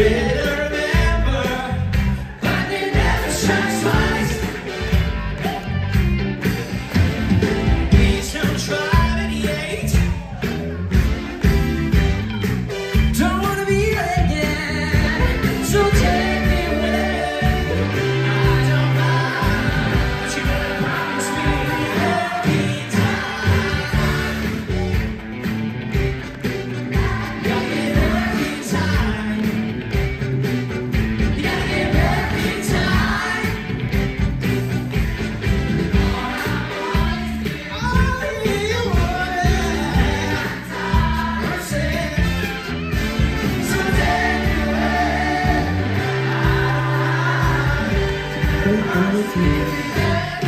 Better Thank you.